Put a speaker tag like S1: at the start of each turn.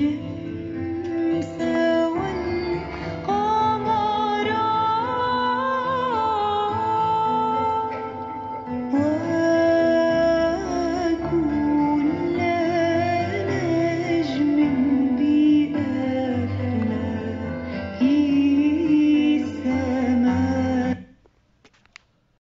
S1: kiss